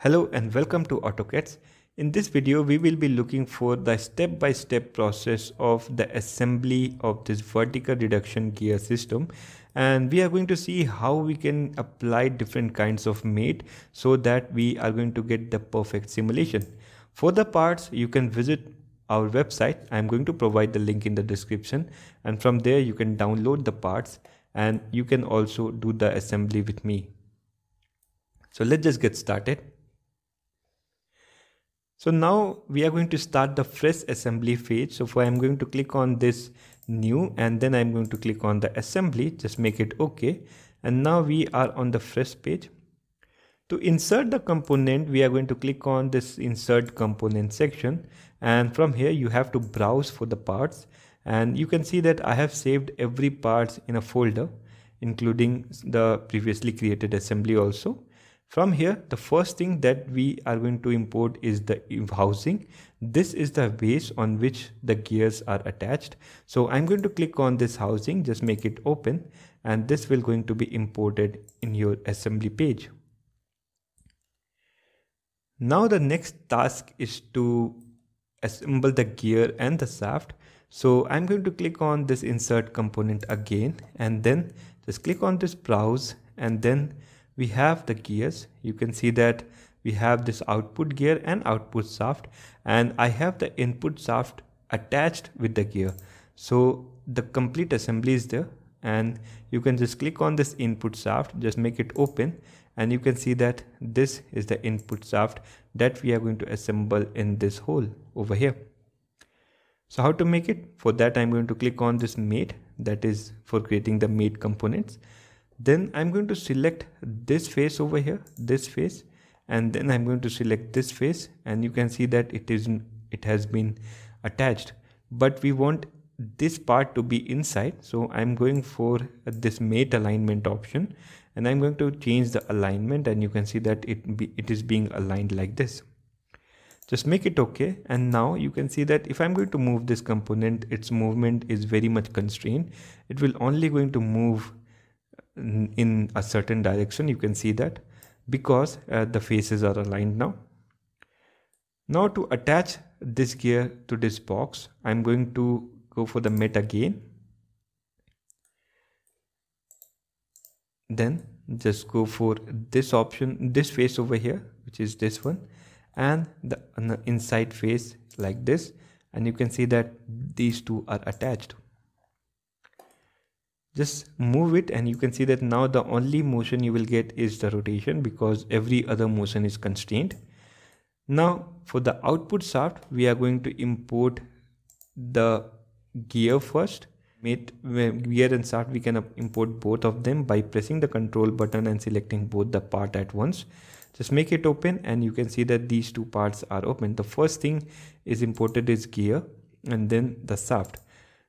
Hello and welcome to AutoKets. In this video, we will be looking for the step-by-step -step process of the assembly of this vertical reduction gear system. And we are going to see how we can apply different kinds of mate so that we are going to get the perfect simulation. For the parts, you can visit our website. I'm going to provide the link in the description. And from there, you can download the parts and you can also do the assembly with me. So let's just get started. So now we are going to start the fresh assembly phase. So for I'm going to click on this new and then I'm going to click on the assembly, just make it okay. And now we are on the fresh page. To insert the component, we are going to click on this insert component section. And from here, you have to browse for the parts. And you can see that I have saved every parts in a folder, including the previously created assembly also. From here, the first thing that we are going to import is the housing. This is the base on which the gears are attached. So I'm going to click on this housing, just make it open and this will going to be imported in your assembly page. Now the next task is to assemble the gear and the shaft. So I'm going to click on this insert component again and then just click on this browse and then we have the gears. You can see that we have this output gear and output shaft and I have the input shaft attached with the gear. So the complete assembly is there and you can just click on this input shaft just make it open and you can see that this is the input shaft that we are going to assemble in this hole over here. So how to make it? For that i'm going to click on this mate that is for creating the mate components then I'm going to select this face over here this face and then I'm going to select this face and you can see that it is it has been attached. But we want this part to be inside so I'm going for this mate alignment option and I'm going to change the alignment and you can see that it be, it is being aligned like this. Just make it okay and now you can see that if I'm going to move this component its movement is very much constrained. It will only going to move in a certain direction you can see that because uh, the faces are aligned now. Now to attach this gear to this box i'm going to go for the mate again. Then just go for this option this face over here which is this one and the, the inside face like this and you can see that these two are attached just move it and you can see that now the only motion you will get is the rotation because every other motion is constrained. Now for the output shaft we are going to import the gear first. Mate gear and shaft we can import both of them by pressing the control button and selecting both the part at once. Just make it open and you can see that these two parts are open. The first thing is imported is gear and then the shaft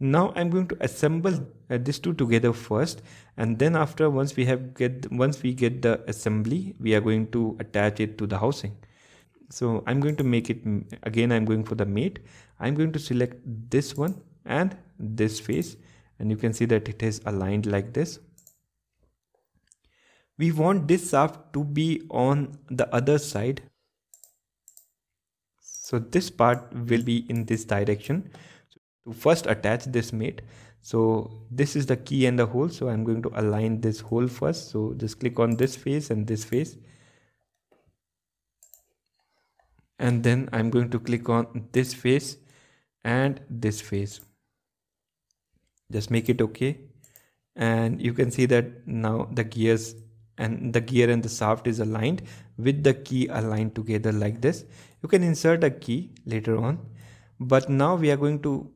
now i'm going to assemble uh, these two together first and then after once we have get once we get the assembly we are going to attach it to the housing. So i'm going to make it again i'm going for the mate. I'm going to select this one and this face and you can see that it is aligned like this. We want this shaft to be on the other side. So this part will be in this direction to first attach this mate. So this is the key and the hole. So i'm going to align this hole first. So just click on this face and this face. And then i'm going to click on this face and this face. Just make it okay. And you can see that now the gears and the gear and the shaft is aligned with the key aligned together like this. You can insert a key later on. But now we are going to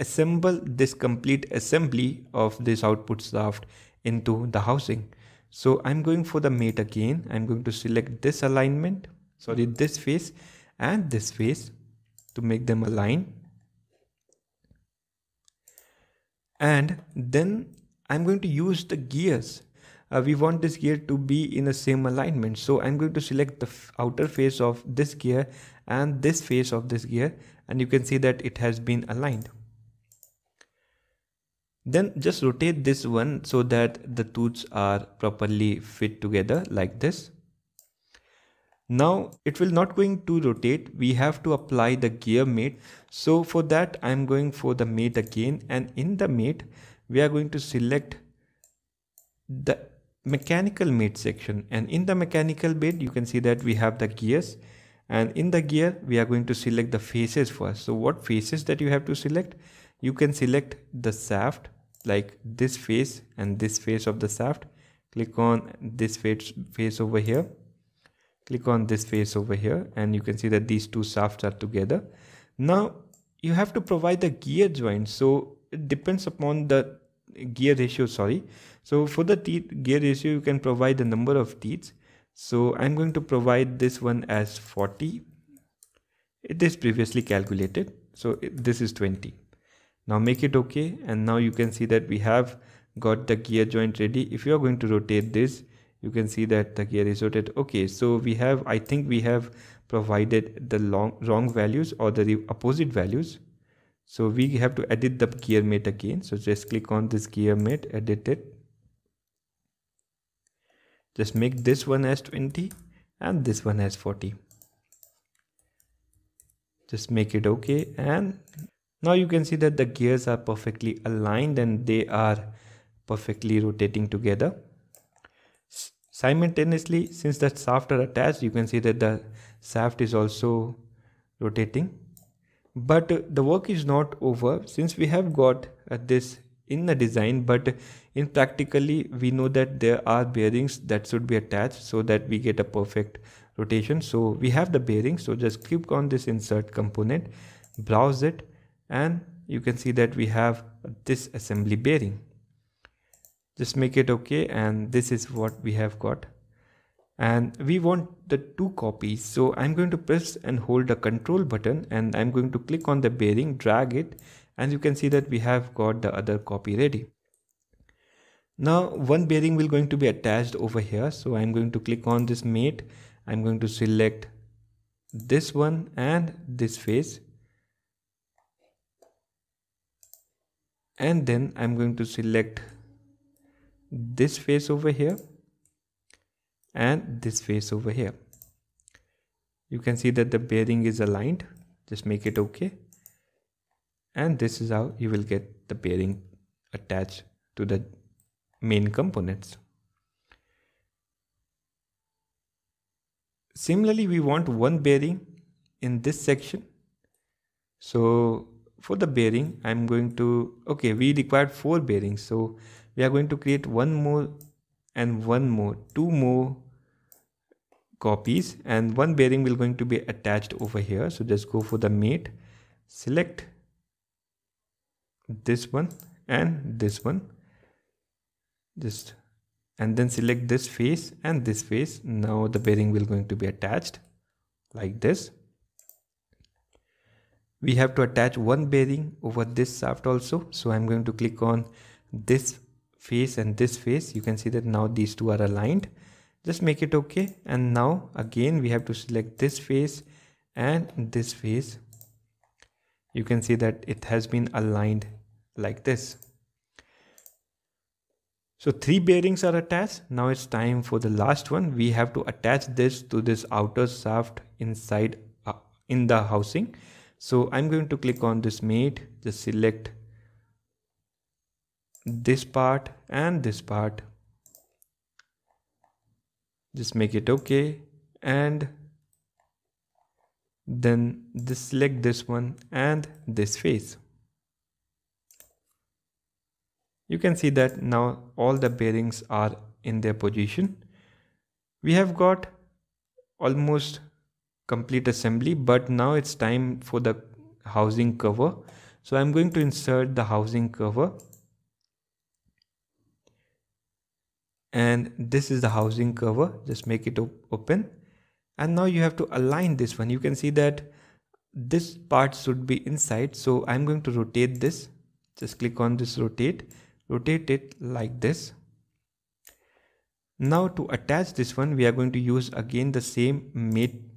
assemble this complete assembly of this output shaft into the housing. So I'm going for the mate again. I'm going to select this alignment, sorry, this face and this face to make them align. And then I'm going to use the gears. Uh, we want this gear to be in the same alignment. So I'm going to select the outer face of this gear and this face of this gear. And you can see that it has been aligned then just rotate this one so that the tooths are properly fit together like this. Now it will not going to rotate. We have to apply the gear mate. So for that i'm going for the mate again. And in the mate we are going to select the mechanical mate section. And in the mechanical mate you can see that we have the gears. And in the gear we are going to select the faces first. So what faces that you have to select you can select the shaft like this face and this face of the shaft. Click on this face face over here. Click on this face over here and you can see that these two shafts are together. Now you have to provide the gear joint. So it depends upon the gear ratio sorry. So for the teeth gear ratio you can provide the number of teeth. So i'm going to provide this one as 40 it is previously calculated. So this is 20 now make it okay and now you can see that we have got the gear joint ready. If you are going to rotate this you can see that the gear is rotated. Okay so we have i think we have provided the long wrong values or the opposite values. So we have to edit the gear mate again. So just click on this gear mate edit it. Just make this one as 20 and this one as 40 just make it okay and now you can see that the gears are perfectly aligned and they are perfectly rotating together. Simultaneously since the shaft are attached you can see that the shaft is also rotating. But the work is not over since we have got uh, this in the design but in practically we know that there are bearings that should be attached so that we get a perfect rotation. So we have the bearing so just click on this insert component browse it and you can see that we have this assembly bearing. Just make it okay and this is what we have got. And we want the two copies. So i'm going to press and hold the control button and i'm going to click on the bearing drag it and you can see that we have got the other copy ready. Now one bearing will going to be attached over here. So i'm going to click on this mate. I'm going to select this one and this face and then i'm going to select this face over here and this face over here. You can see that the bearing is aligned. Just make it okay. And this is how you will get the bearing attached to the main components. Similarly we want one bearing in this section. So for the bearing i'm going to okay we required four bearings. So we are going to create one more and one more two more copies and one bearing will going to be attached over here. So just go for the mate select this one and this one just and then select this face and this face. Now the bearing will going to be attached like this we have to attach one bearing over this shaft also. So i'm going to click on this face and this face. You can see that now these two are aligned. Just make it okay. And now again we have to select this face and this face. You can see that it has been aligned like this. So three bearings are attached. Now it's time for the last one. We have to attach this to this outer shaft inside uh, in the housing so i'm going to click on this mate just select this part and this part. Just make it okay and then just select this one and this face. You can see that now all the bearings are in their position. We have got almost complete assembly but now it's time for the housing cover. So i'm going to insert the housing cover. And this is the housing cover. Just make it op open. And now you have to align this one. You can see that this part should be inside. So i'm going to rotate this. Just click on this rotate. Rotate it like this. Now to attach this one we are going to use again the same mate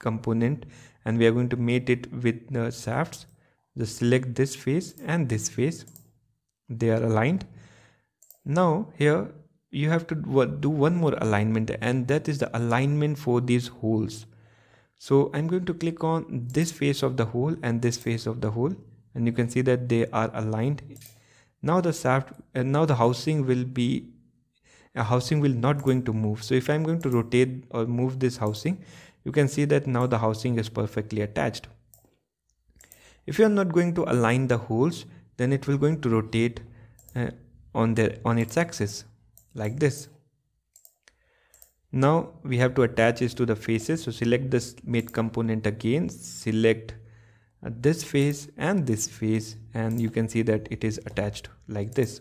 component and we are going to mate it with the shafts. Just select this face and this face. They are aligned. Now here you have to do one more alignment and that is the alignment for these holes. So i'm going to click on this face of the hole and this face of the hole and you can see that they are aligned. Now the shaft and now the housing will be a housing will not going to move. So if i'm going to rotate or move this housing you can see that now the housing is perfectly attached. If you are not going to align the holes then it will going to rotate uh, on the on its axis like this. Now we have to attach this to the faces. So select this mate component again select uh, this face and this face and you can see that it is attached like this.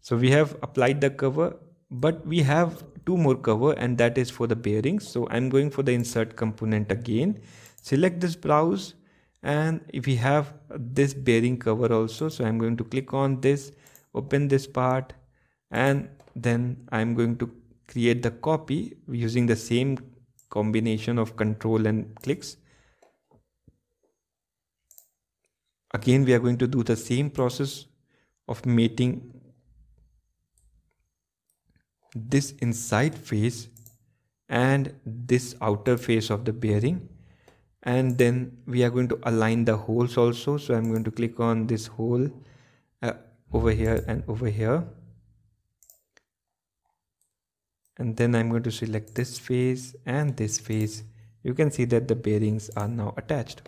So we have applied the cover but we have two more cover and that is for the bearings. So i'm going for the insert component again. Select this browse and if we have this bearing cover also so i'm going to click on this open this part and then i'm going to create the copy using the same combination of control and clicks. Again we are going to do the same process of mating this inside face and this outer face of the bearing. And then we are going to align the holes also. So i'm going to click on this hole uh, over here and over here. And then i'm going to select this face and this face. You can see that the bearings are now attached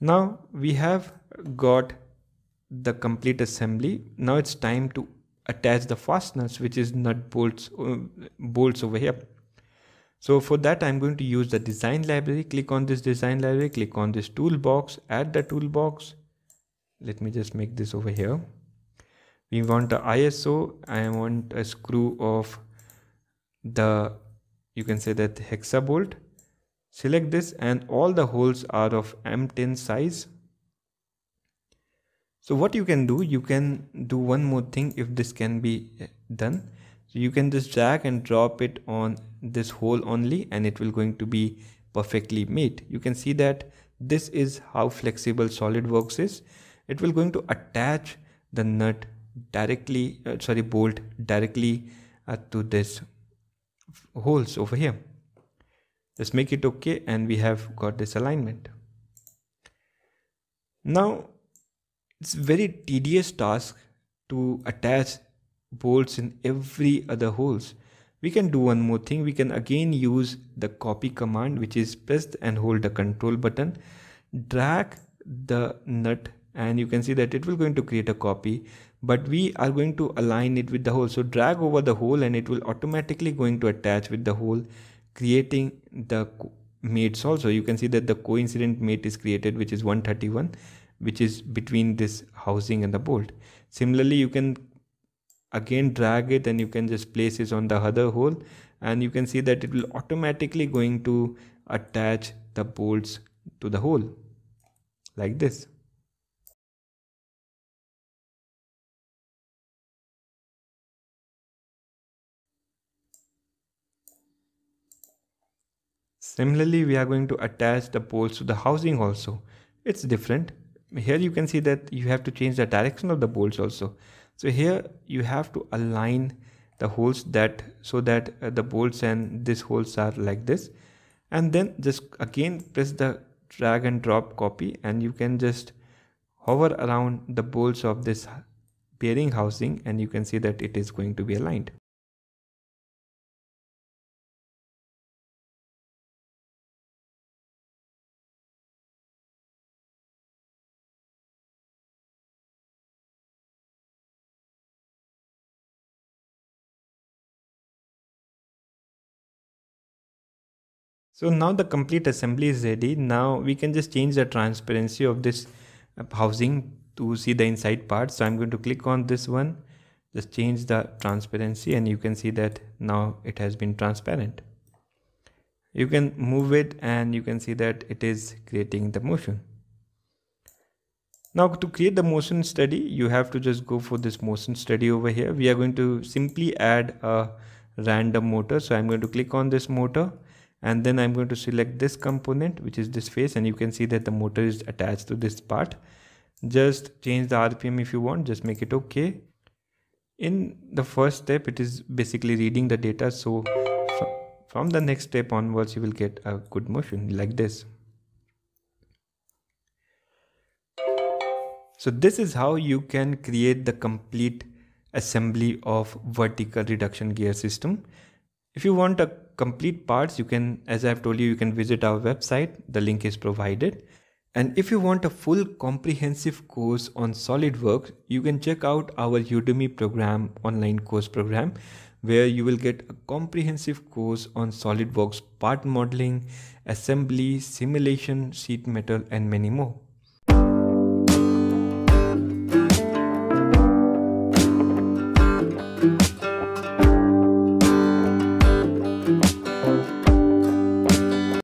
Now we have got the complete assembly. Now it's time to attach the fasteners which is nut bolts uh, bolts over here. So for that I'm going to use the design library. Click on this design library, click on this toolbox, add the toolbox. Let me just make this over here. We want the ISO. I want a screw of the you can say that hexa bolt Select this and all the holes are of M10 size. So what you can do, you can do one more thing if this can be eh, done. So you can just drag and drop it on this hole only and it will going to be perfectly made. You can see that this is how flexible SolidWorks is. It will going to attach the nut directly, uh, sorry, bolt directly uh, to this holes over here just make it okay and we have got this alignment. Now it's very tedious task to attach bolts in every other holes. We can do one more thing. We can again use the copy command which is press and hold the control button drag the nut and you can see that it will going to create a copy but we are going to align it with the hole. So drag over the hole and it will automatically going to attach with the hole creating the mates also. You can see that the coincident mate is created which is 131 which is between this housing and the bolt. Similarly you can again drag it and you can just place it on the other hole and you can see that it will automatically going to attach the bolts to the hole like this Similarly, we are going to attach the bolts to the housing also. It's different. Here you can see that you have to change the direction of the bolts also. So here you have to align the holes that so that uh, the bolts and this holes are like this and then just again press the drag and drop copy and you can just hover around the bolts of this bearing housing and you can see that it is going to be aligned. So now the complete assembly is ready. Now we can just change the transparency of this uh, housing to see the inside part. So I'm going to click on this one, just change the transparency and you can see that now it has been transparent. You can move it and you can see that it is creating the motion. Now to create the motion study, you have to just go for this motion study over here. We are going to simply add a random motor. So I'm going to click on this motor and then I'm going to select this component which is this face and you can see that the motor is attached to this part. Just change the RPM if you want just make it okay. In the first step it is basically reading the data. So from the next step onwards you will get a good motion like this. So this is how you can create the complete assembly of vertical reduction gear system. If you want a complete parts, you can, as I've told you, you can visit our website. The link is provided. And if you want a full comprehensive course on SolidWorks, you can check out our Udemy program, online course program, where you will get a comprehensive course on SolidWorks part modeling, assembly, simulation, sheet metal, and many more.